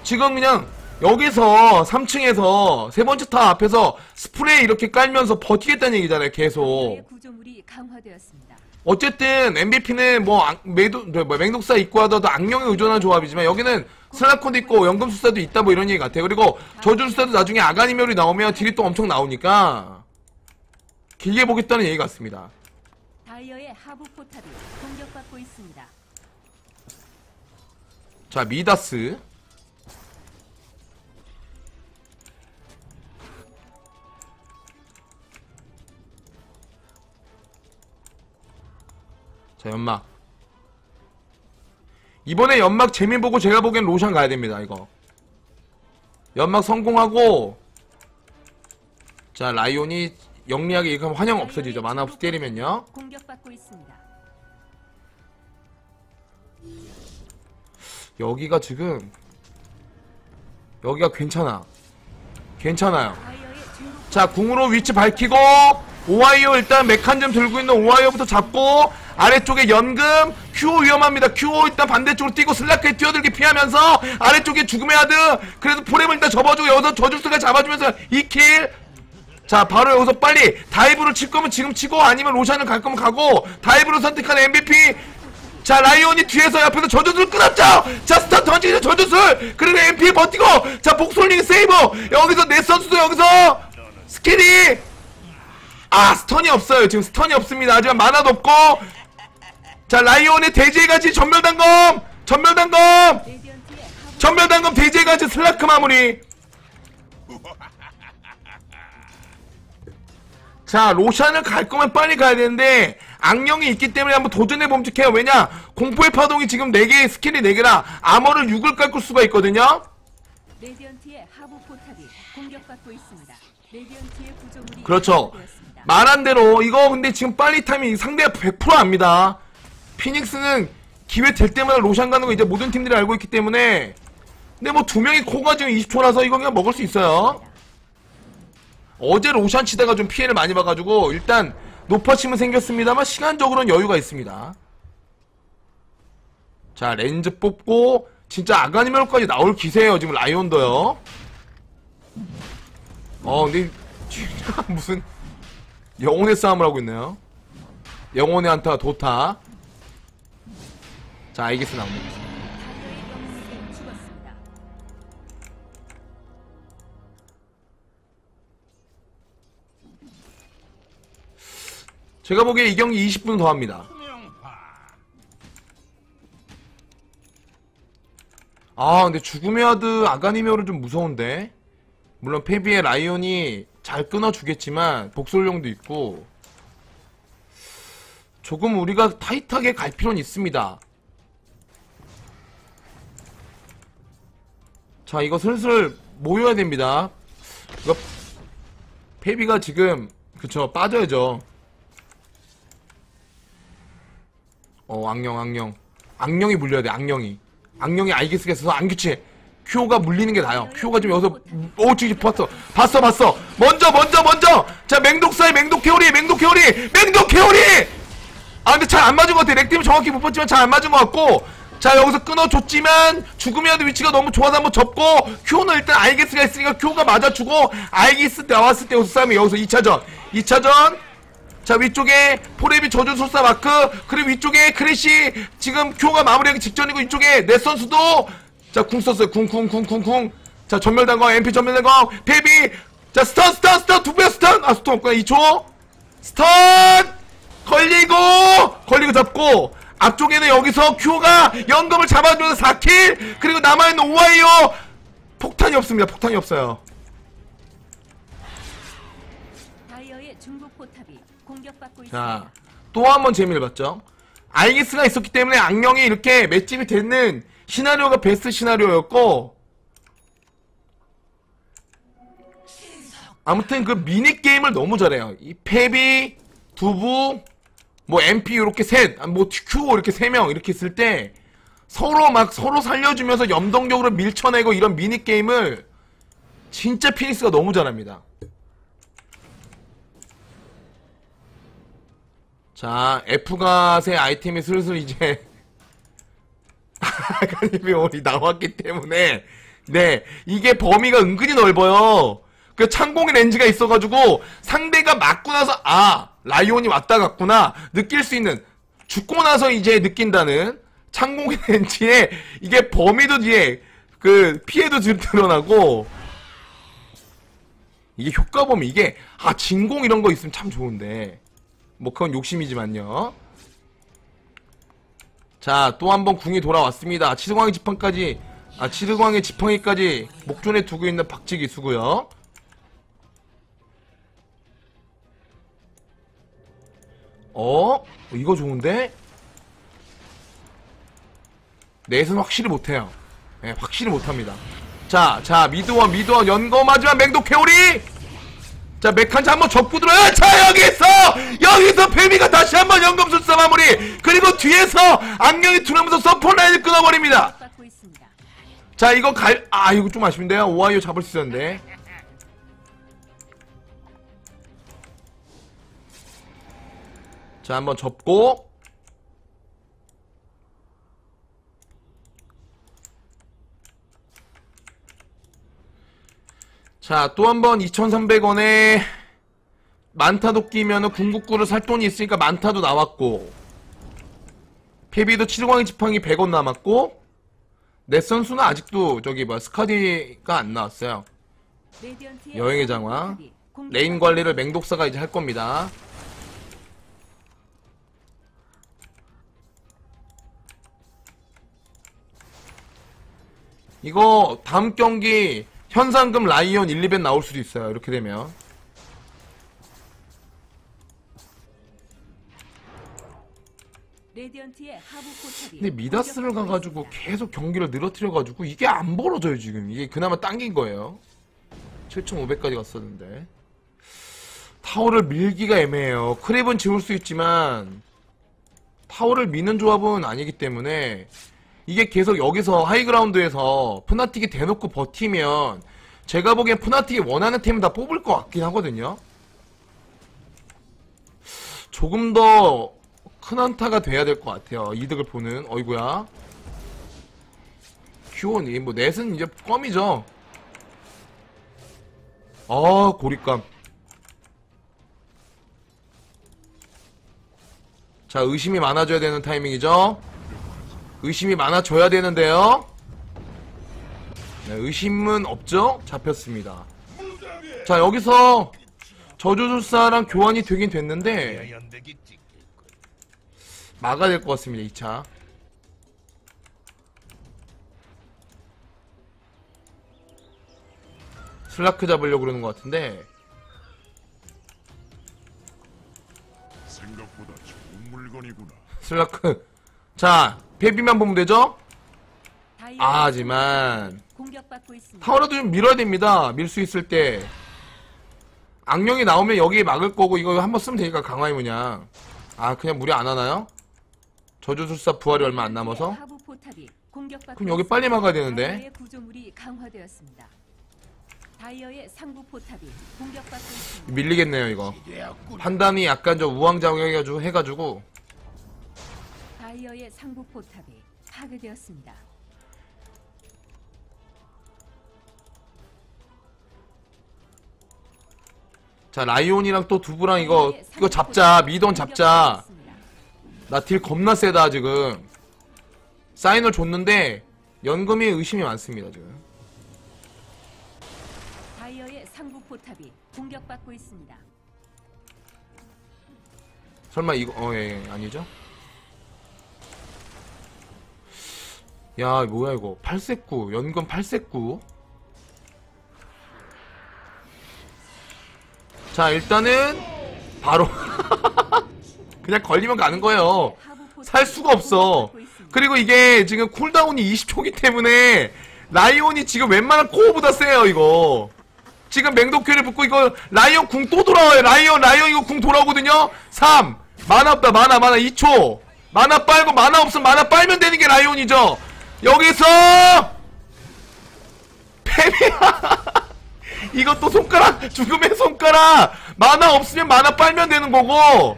지금 그냥 여기서 3층에서 세 번째 타 앞에서 스프레이 이렇게 깔면서 버티겠다는 얘기잖아요, 계속. 강화되었습니다. 어쨌든 MVP는 뭐 악- 매도 뭐 맹독사 있고 하더라도 악령에 의존한 조합이지만 여기는 슬라콘도 있고 연금술사도 있다 뭐 이런 얘기 같아요. 그리고 저주술사도 나중에 아가니멸이 나오면 딜이 또 엄청 나오니까 길게 보겠다는 얘기 같습니다. 다이어의 하부 포탑이 공격받고 있습니다. 자 미다스 자 연막. 이번에 연막 재미 보고 제가 보기엔 로션 가야 됩니다 이거. 연막 성공하고 자 라이온이 영리하게 이렇게 하면 환영 없어지죠. 만화 없이 때리면요. 공격받고 있습니다. 여기가 지금 여기가 괜찮아. 괜찮아요. 자 궁으로 위치 밝히고 오하이오 일단 메칸즘 들고 있는 오하이오부터 잡고 아래쪽에 연금 큐오 위험합니다. 큐오 일단 반대쪽으로 뛰고 슬라크에 뛰어들게 피하면서 아래쪽에 죽음의 하드. 그래도 포렘을 일단 접어주고 여기서 저줄수가 잡아주면서 2킬. 자 바로 여기서 빨리 다이브를 칠 거면 지금 치고 아니면 로션을 갈 거면 가고 다이브를 선택한 MVP 자 라이온이 뒤에서 옆에서 저주술 끊었죠. 자 스타 던지죠 저주술 그리고 MP 버티고 자 복솔링 세이브. 여기서 내 선수도 여기서 스킬이. 아 스턴이 없어요. 지금 스턴이 없습니다. 하지만 만화도 없고 자 라이온의 대제가지 레디언트의 하부 점멸단검 대제가지 슬라크 마무리 자 로샨을 갈 거면 빨리 가야 되는데 악령이 있기 때문에 한번 도전해 봄직해요. 왜냐? 공포의 파동이 지금 4개, 스킬이 4개라 armor를 6을 깎을 수가 있거든요? 그렇죠. 파괴되었습니다. 말한 대로 이거 근데 지금 빨리 타면 상대가 100% 압니다. 피닉스는 기회 될 때마다 로션 가는 거 이제 모든 팀들이 알고 있기 때문에 근데 뭐 두 명이 코가 지금 20초라서 이거 그냥 먹을 수 있어요. 어제 로션 치다가 좀 피해를 많이 봐가지고 일단 높아침은 생겼습니다만 시간적으로는 여유가 있습니다. 자 렌즈 뽑고 진짜 아가니메로까지 나올 기세예요 지금 라이온도요. 어 근데 무슨 영혼의 싸움을 하고 있네요. 영혼의 한타 도타. 자 영웅이 죽었습니다. 제가 보기에 이 경기 20분 더 합니다. 아 근데 죽음의 하드 아가니메어는 좀 무서운데 물론 페비의 라이온이 잘 끊어주겠지만 복솔용도 있고 조금 우리가 타이트하게 갈 필요는 있습니다 자 이거 슬슬 모여야 됩니다. 이거 페비가 지금 그쵸 빠져야죠. 어 악령 악령. 악령이 물려야 돼 악령이. 악령이 알기스가 있어서 안 교체. 큐오가 물리는 게 나아요. 큐오가 지금 여기서 오 지금 봤어. 봤어 봤어. 먼저 먼저 먼저! 자 맹독사의 맹독케오리 맹독케오리 맹독케오리! 아 근데 잘 안 맞은 것 같아. 렉팀이 정확히 못 봤지만 잘 안 맞은 것 같고 자 여기서 끊어줬지만 하드 위치가 너무 좋아서 한번 접고 큐오는 일단 알기스가 있으니까 큐오가 맞아주고 알기스 나왔을 때 여기서 싸움이 여기서 2차전. 2차전. 자 위쪽에 포레비 저주 소사 마크. 그리고 위쪽에 크리시 지금 큐오가 마무리하기 직전이고 이쪽에 내 선수도 자 궁 썼어요. 궁궁궁궁궁. 자 점멸단검 MP 점멸단검 페비 자 stun stun stun. 두배 stun. 아 stun 없구나. 2초. stun! 걸리고 걸리고 잡고 앞쪽에는 여기서 큐오가 연금을 잡아주면서 4 kill 그리고 남아있는 오하이오 폭탄이 없습니다 폭탄이 없어요. 자, 또 한 번 재미를 봤죠. 알기스가 있었기 때문에 악령이 이렇게 맷집이 되는 시나리오가 베스트 시나리오였고, 아무튼 그 미니게임을 너무 잘해요. 이 페비, 두부, 뭐 MP 이렇게 셋, 아, 뭐 Q 이렇게 세 명 이렇게 있을 때 서로 막 서로 살려주면서 염동적으로 밀쳐내고 이런 미니 게임을 진짜 피닉스가 너무 잘합니다. 자, F갓의 아이템이 슬슬 이제 아가님이 오리 나왔기 때문에 네, 이게 범위가 은근히 넓어요. 그 창공의 렌즈가 있어가지고 상대가 맞고 나서 아 라이온이 왔다 갔구나 느낄 수 있는 죽고 나서 이제 느낀다는 창공의 렌즈에 이게 범위도 뒤에 그 피해도 드- 드러나고 이게 효과 범위 이게 아 진공 이런 거 있으면 참 좋은데 뭐 그건 욕심이지만요. 자, 또 한 번 궁이 돌아왔습니다. 치드광의 지팡이까지 아, 치드광의 지팡이까지 목존에 두고 있는 박지기 수고요. 어? 이거 좋은데? 넷은 확실히 못해요. 예, 확실히 못합니다. 자, 자, 미드원, 미드원, 연거 마지막 맹독해오리! 자, 메칸자 한번 접고 들어요. 자, 여기서! 여기서 페미가 다시 한번 연금술사 마무리! 그리고 뒤에서 악령이 들어오면서 서폴라인을 끊어버립니다. 자, 이거 갈, 아, 이거 좀 아쉽네요. 오하이오 잡을 수 있었는데. 자, 한번 접고. 자, 또 한번 2,300원에 만타도 끼면은 궁극 구를 살 돈이 있으니까 만타도 나왔고. 페비도 7광의 지팡이 100원 남았고. 내 선수는 아직도 저기 뭐 스카디가 안 나왔어요. 여행의 장화. lane 관리를 맹독사가 이제 할 겁니다. 이거 다음 경기 현상금 라이온 1, 2벤 나올 수도 있어요. 이렇게 되면. 근데 미다스를 가가지고. 계속 경기를 늘어뜨려가지고 이게 안 벌어져요 지금 이게 그나마 당긴 거예요 7,500까지 갔었는데 타워를 밀기가 애매해요 크랩은 지울 수 있지만 타워를 미는 조합은 아니기 때문에 이게 계속 여기서 high ground에서 푸나틱이 대놓고 버티면 제가 보기엔 푸나틱이 원하는 템을 다 뽑을 것 같긴 하거든요 조금 더 큰 한타가 돼야 될 것 같아요. 이득을 보는. 어이구야. 큐온이, 뭐, 넷은 이제 껌이죠. 아, 고립감. 자, 의심이 많아져야 되는 타이밍이죠. 의심이 많아져야 되는데요. 네, 의심은 없죠? 잡혔습니다. 자, 여기서 저주술사랑 교환이 되긴 됐는데. 막아야 될 것 같습니다, 2차. 슬라크 잡으려고 그러는 것 같은데. 슬라크. 자, 페비만 보면 되죠? 아, 하지만. 타워라도 좀 밀어야 됩니다. 밀 수 있을 때. 악령이 나오면 여기에 막을 거고, 이거 한번 쓰면 되니까, 강화의 문양. 아, 그냥 무리 안 하나요? 저주술사 부활이 얼마 안 남아서? 그럼 여기. 빨리 막아야 되는데. 밀리겠네요, 이거. 판단이 약간 좀 우왕좌왕해가지고, 해가지고, 다이어의 상부 포탑이 파괴되었습니다. 자, 라이온이랑 또 두부랑 이거, 이거 잡자. 미돈 잡자. 나 딜 겁나 세다, 지금. 사인을 줬는데, 연금이 의심이 많습니다, 지금. 다이어의 상부 포탑이 공격받고 있습니다. 설마 이거, 어, 예, 예, 아니죠? 야, 뭐야, 이거. 8세구. 연금 8세구. 자, 일단은, 바로. 그냥 걸리면 가는 거예요. 살 수가 없어. 그리고 이게 지금 cooldown이 20초기 때문에 라이온이 지금 웬만한 코어보다 세요 이거. 지금 맹독회오리 묻고 이거 라이온 궁 또 돌아와요. 라이온 라이온 이거 궁 돌아오거든요. 3 mana 없다 mana mana 2초 mana 빨고 mana 없으면 mana 빨면 되는 게 라이온이죠. 여기서 페비야. 이것도 손가락 죽음의 손가락. mana 없으면 mana 빨면 되는 거고.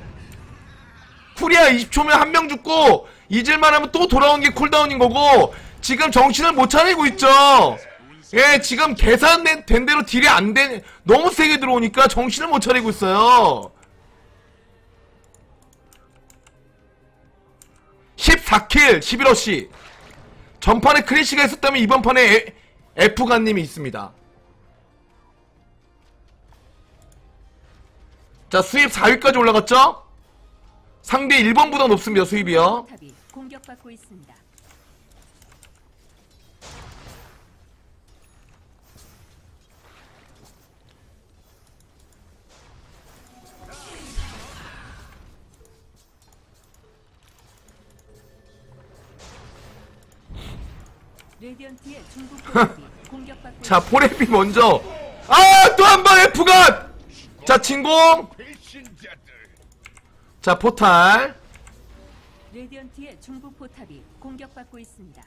쿨이 야 20초면 한 명 죽고 잊을만 하면 또 돌아온 게 쿨다운인 거고. 지금 정신을 못 차리고 있죠. 예 지금 계산된 대로 딜이 안돼 너무 세게 들어오니까 정신을 못 차리고 있어요. 14kill 11어시 전판에 크래시가 있었다면 이번 판에 F God님이 있습니다. 자 수입 4위까지 올라갔죠? 상대 1번보다 높습니다 수입이요 자. 포레비 먼저 아 또 한 번 F가 자 진공. 자 포탈 레디언트의 중부 포탑이 공격받고 있습니다.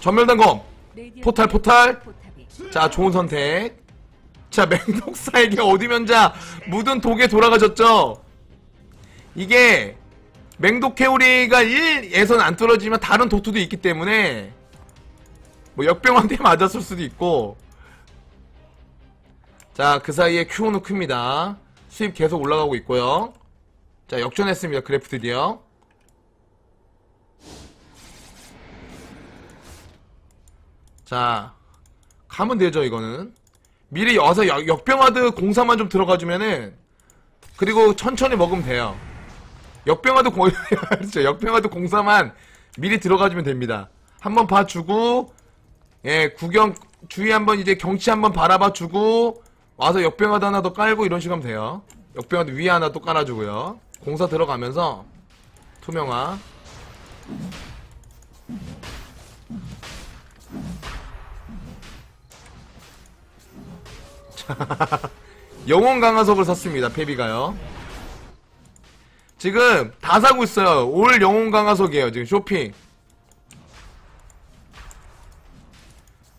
전멸 단검 레디언트의 포탈, 포탈. 자 좋은 선택 자 맹독사에게 어디 면자 묻은 독에 돌아가셨죠 이게 맹독해오리가 1에선 안 떨어지면 다른 도트도 있기 때문에 뭐 역병한테 맞았을 수도 있고. 자 그 사이에 큐오는 큽니다. 수입 계속 올라가고 있고요. 자 역전했습니다. 그래프 드디어. 자 가면 되죠 이거는. 미리 와서 역- 역병하드 공사만 좀 들어가주면은 그리고 천천히 먹으면 돼요 역병하드 공 그렇죠 역병하드 공사만 미리 들어가주면 됩니다 한번 봐주고 예 구경 주위 한번 이제 경치 한번 바라봐주고 와서 역병하드 하나 더 깔고 이런 식으로 하면 돼요 역병하드 위에 하나 또 깔아주고요 공사 들어가면서 투명화. 자, 영혼 강화석을 샀습니다. 페비가요. 지금 다 사고 있어요. all 영혼 강화석이에요. 지금 쇼핑.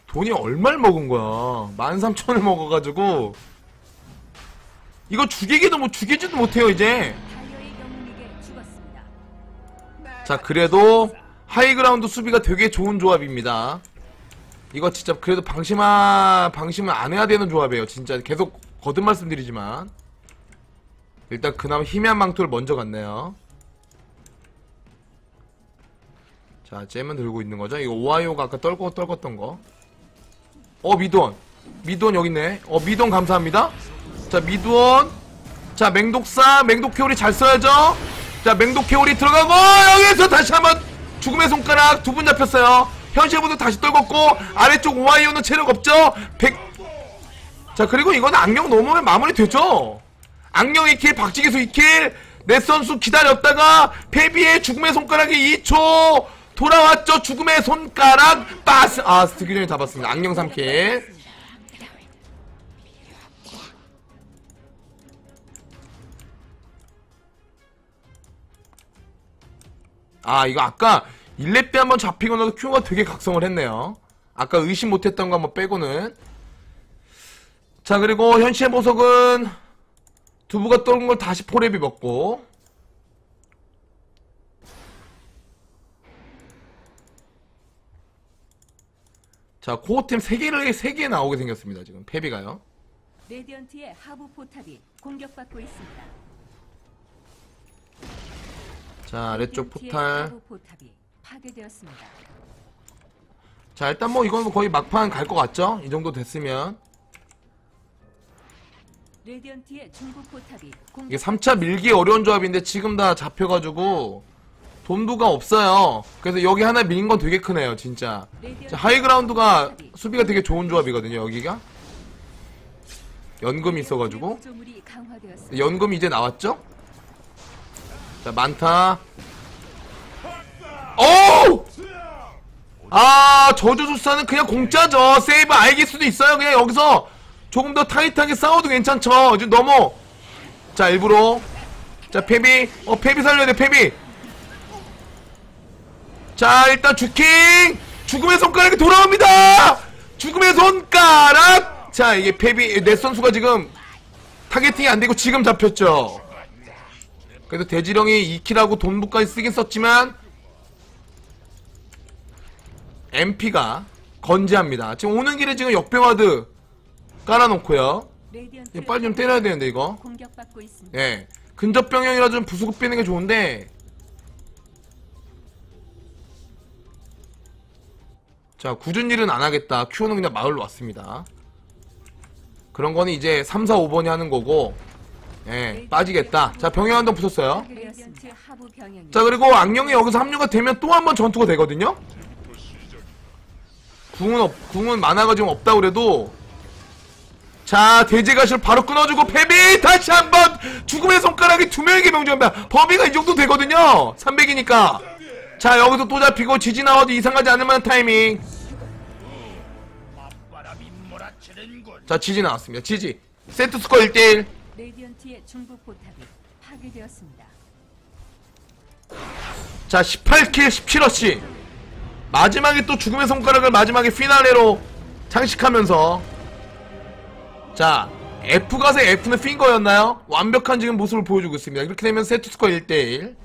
돈이 얼마를 먹은 거야. 13,000을 먹어가지고. 이거 죽이기도 뭐 죽이지도 못해요, 이제. 자, 그래도 high ground 수비가 되게 좋은 조합입니다. 이거 진짜 그래도 방심하, 방심을 안 해야 되는 조합이에요. 진짜 계속 거듭 말씀드리지만. 일단 그나마 희미한 망토를 먼저 갔네요. 자, 잼은 들고 있는 거죠. 이거 오하이오가 아까 떨고 떨궜던 거. 어, 미드원. 미드원 여기 있네. 어, 미드원 감사합니다. 자, 미드원. 자, 맹독사, 맹독회오리 잘 써야죠. 자, 맹독회오리 들어가고, 여기서 다시 한번 죽음의 손가락 두 분 잡혔어요. 현실보다 다시 떨궜고, 아래쪽 오하이오는 체력 없죠? 100. 자, 그리고 이건 악령 넘으면 마무리 되죠? 악령 2kill, 박쥐기수 2kill, 내 선수 기다렸다가, 페비의 죽음의 손가락이 2초, 돌아왔죠? 죽음의 손가락, 빠스! 아, 스티기 전에 잡았습니다. 악령 3kill. 아 이거 아까 1렙 때 한번 잡히고 나서 큐가 되게 각성을 했네요 아까 의심 못했던 거 한번 빼고는 자 그리고 현시의 보석은 두부가 떨은 걸 다시 포렙이 먹고. 자 코어템 3개를 3개 나오게 생겼습니다 지금. 페비가요. 레디언트의 하부 포탑이 공격받고 있습니다. 자 아래쪽 포탈. 포탑이 파괴되었습니다. 자 일단 뭐 이건 거의 막판 갈 것 같죠? 이 정도 됐으면 레디언트의 중부 포탑이 이게 3차 밀기 어려운 조합인데 지금 다 잡혀가지고 돈부가 없어요. 그래서 여기 하나 밀린 건 되게 크네요, 진짜. 자, high ground가 수비가 되게 좋은 조합이거든요, 여기가. 연금이 있어가지고. 연금이 이제 나왔죠? 자, 많다. 오! 아, 저주술사는 그냥 공짜죠. 세이브 아낄 수도 있어요. 그냥 여기서 조금 더 타이트하게 싸워도 괜찮죠. 지금 너무. 자, 일부러. 자, 페비. 어, 페비 살려야 돼, 페비. 자, 일단 juking! 죽음의 손가락이 돌아옵니다! 죽음의 손가락! 자, 이게 페비, 내 선수가 지금 targeting이 안 되고 지금 잡혔죠. 그래도 대지령이 2kill하고 돈부까지 쓰긴 썼지만 MVP가 건재합니다. 지금 오는 길에 지금 역병와드 깔아놓고요. 이거 빨리 좀 때려야 되는데 이거. 공격받고 있습니다. 예. 근접 병영이라 좀 부수고 빼는 게 좋은데. 자, 궂은 일은 안 하겠다. 큐는 그냥 마을로 왔습니다. 그런 거는 이제 3, 4, 5번이 하는 거고. 예, 빠지겠다. 자, 병영 붙었어요. 레디언트 하부 병영이 자, 그리고 악령이 여기서 합류가 되면 또 한 번 전투가 되거든요? 궁은 없, 궁은 mana가 지금 없다 그래도. 자, 돼지가시를 바로 끊어주고, 페비! 다시 한 번! 죽음의 손가락이 두 명에게 명중합니다. 범위가 이 정도 되거든요? 300이니까. 자, 여기서 또 잡히고, GG 나와도 이상하지 않을 만한 타이밍. 자, 지지 나왔습니다. 지지. 세트 스코어 1대1. 레디언트의 중부 포탑이 파괴되었습니다. 자, 18kill, 17어시. 마지막에 또 죽음의 손가락을 마지막에 피날레로 장식하면서. 자, F God F는 finger였나요? 완벽한 지금 모습을 보여주고 있습니다. 이렇게 되면 세트 스코어 1대1.